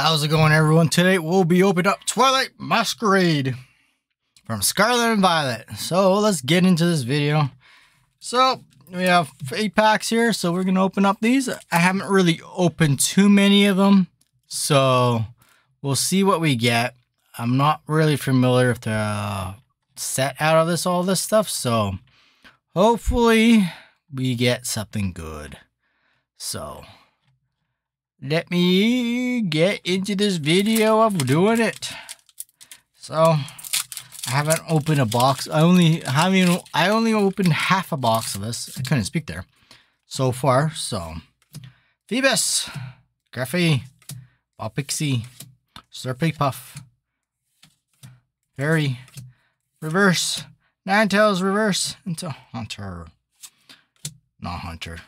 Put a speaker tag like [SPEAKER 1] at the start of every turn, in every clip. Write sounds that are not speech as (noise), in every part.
[SPEAKER 1] How's it going, everyone? Today we'll be opening up Twilight Masquerade from Scarlet and Violet. So let's get into this video. So we have eight packs here, so we're gonna open up these. I haven't really opened too many of them, so we'll see what we get. I'm not really familiar with the uh, set out of this all this stuff, so hopefully we get something good. So let me get into this video of doing it. So I haven't opened a box. I only having I only opened half a box of this. I couldn't speak there so far. So Phoebus, Greffy, Bob Pixie, Slurpy Fairy, Reverse, Ninetales Reverse, into Hunter. Not Hunter.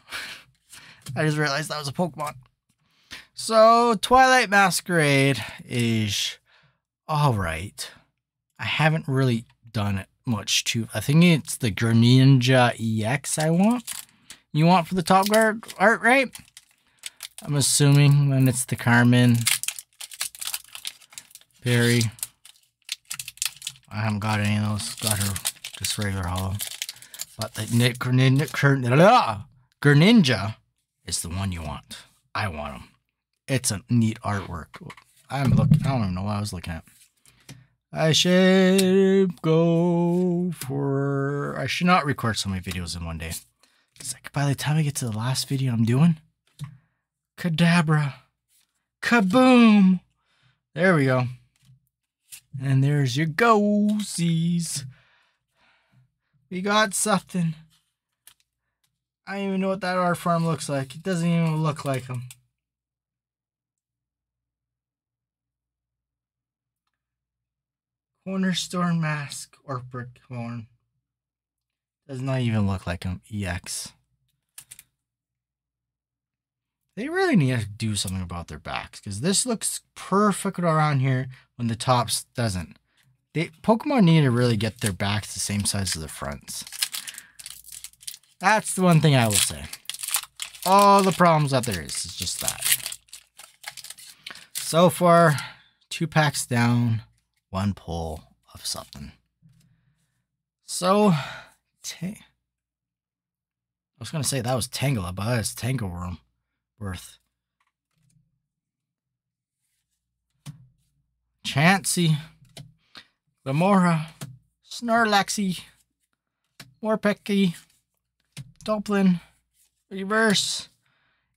[SPEAKER 1] (laughs) I just realized that was a Pokemon. So, Twilight Masquerade is alright. I haven't really done it much to. I think it's the Greninja EX I want. You want for the top guard art, right? I'm assuming when it's the Carmen. Perry. I haven't got any of those. Got her just regular hollow. But the Greninja, Greninja is the one you want. I want him. It's a neat artwork. I'm looking. I don't even know what I was looking at. I should go for. I should not record so many videos in one day. It's like by the time I get to the last video I'm doing, Kadabra, kaboom! There we go. And there's your ghosties. We got something. I don't even know what that art form looks like. It doesn't even look like him. Cornerstone mask or brick horn. Does not even look like an EX. They really need to do something about their backs because this looks perfect around here when the tops doesn't. They Pokemon need to really get their backs the same size as the fronts. That's the one thing I will say. All the problems that there is is just that. So far, two packs down one pull of something. So, I was going to say that was Tangela, but that's Tangleworm worth. Chansey, Lamora, Snorlaxy, Morpeko, Dipplin, Reverse,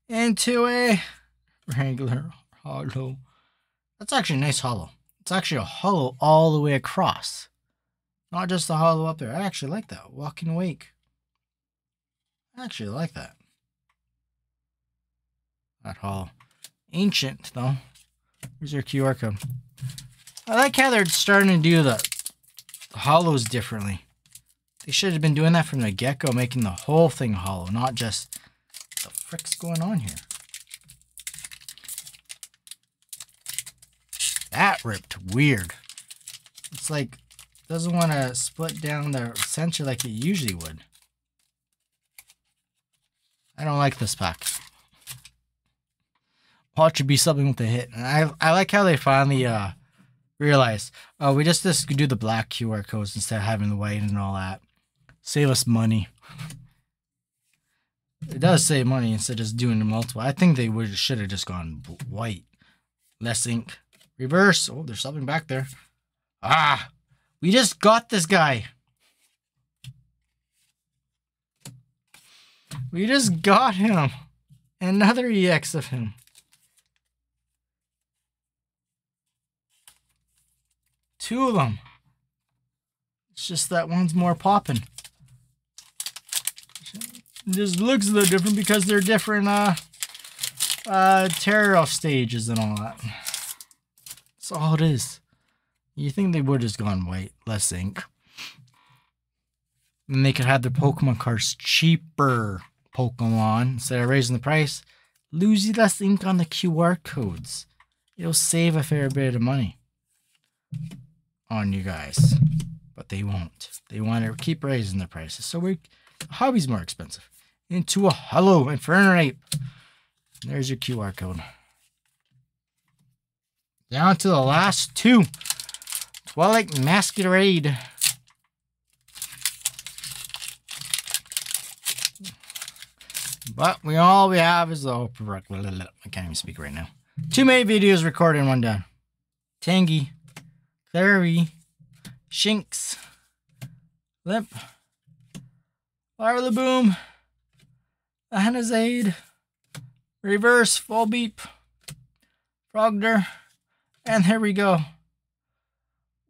[SPEAKER 1] into a regular hollow. That's actually a nice hollow. It's actually a hollow all the way across. Not just the hollow up there. I actually like that. Walking Wake. I actually like that. That hollow. Ancient, though. Here's your QR code. I like how they're starting to do the, the hollows differently. They should have been doing that from the get-go, making the whole thing hollow, not just... What the frick's going on here? That ripped weird. It's like, doesn't want to split down the center like it usually would. I don't like this pack. Paul should be something with the hit. And I, I like how they finally uh, realized, oh, we just, just do the black QR codes instead of having the white and all that. Save us money. it does save money instead of just doing the multiple. I think they would should have just gone white. Less ink. Reverse. Oh, there's something back there. Ah, we just got this guy. We just got him. Another EX of him. Two of them. It's just that one's more popping. This looks a little different because they're different uh uh tear off stages and all that. That's all it is. You think they would have just gone white, less ink. And they could have their Pokemon cards cheaper Pokemon instead of raising the price. Lose less ink on the QR codes. It'll save a fair bit of money on you guys. But they won't. They want to keep raising the prices. So we hobby's more expensive. Into a hollow Infernape. There's your QR code. Down to the last two. Twilight Masquerade. But we all we have is the I can't even speak right now. Two many videos recorded in one done. Tangy, Clary, Shinx, Limp, Fire the Boom, Ahanazade, Reverse, Full Beep, Frogner, and here we go.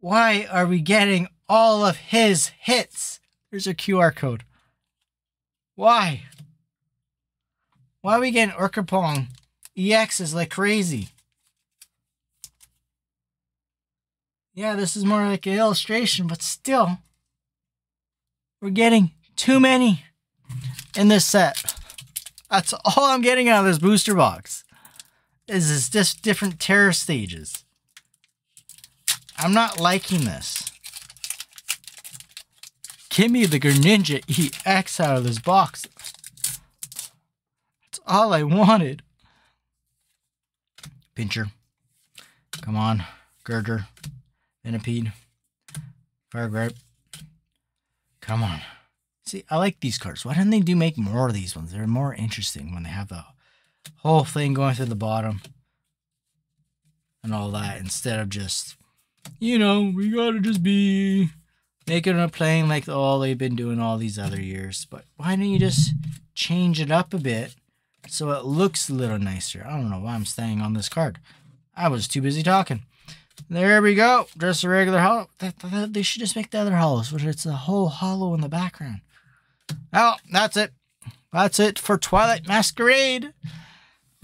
[SPEAKER 1] Why are we getting all of his hits? There's a QR code. Why? Why are we getting Ogerpon EXs like crazy? Yeah, this is more like an illustration, but still, we're getting too many in this set. That's all I'm getting out of this booster box. Is this just different terror stages. I'm not liking this. Me the Greninja EX out of this box That's all I wanted. Pincher. Come on. Girder. Venipede. Fargripe. Come on. See, I like these cards. Why didn't they do make more of these ones? They're more interesting when they have the whole thing going through the bottom and all that instead of just, you know, we gotta just be making a playing like all they've been doing all these other years. But why don't you just change it up a bit so it looks a little nicer. I don't know why I'm staying on this card. I was too busy talking. There we go. Just a regular hollow. They should just make the other hollows, but it's a whole hollow in the background. Well, that's it. That's it for Twilight Masquerade.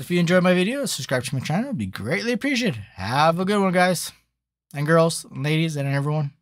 [SPEAKER 1] If you enjoyed my video, subscribe to my channel. It would be greatly appreciated. Have a good one, guys. And girls, and ladies, and everyone.